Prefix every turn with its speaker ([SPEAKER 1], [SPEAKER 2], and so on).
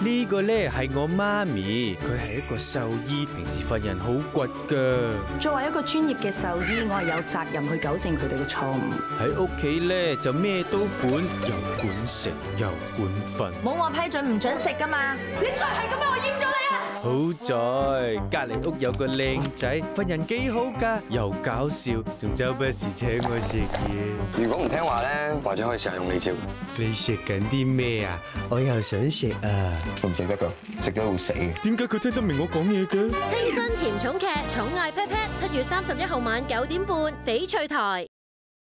[SPEAKER 1] 呢个咧系我妈咪，佢系一个兽医，平时份人好倔噶。
[SPEAKER 2] 作为一个专业嘅兽医，我系有责任去纠正佢哋嘅错误。
[SPEAKER 1] 喺屋企咧就咩都管，又管食又管瞓。
[SPEAKER 2] 冇我批准唔准食噶嘛！你再系咁样，我阉咗。
[SPEAKER 1] 好在隔篱屋有个靓仔，份人几好噶，又搞笑，仲周不时请我食嘢。
[SPEAKER 3] 如果唔听话咧，或者可以使用你照。
[SPEAKER 1] 你食紧啲咩啊？我又想食啊！
[SPEAKER 3] 唔食得噶，食咗会死
[SPEAKER 1] 点解佢听得明我讲嘢嘅？
[SPEAKER 4] 清新甜宠剧《宠爱 Pet Pet》，七月三十一号晚九点半，翡翠台。